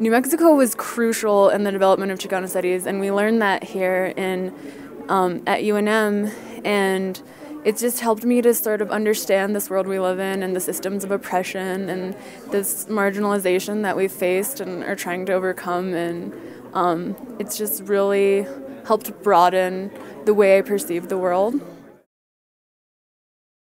New Mexico was crucial in the development of Chicano studies, and we learned that here in um, at UNM, and it just helped me to sort of understand this world we live in and the systems of oppression and this marginalization that we've faced and are trying to overcome. And um, it's just really helped broaden the way I perceive the world.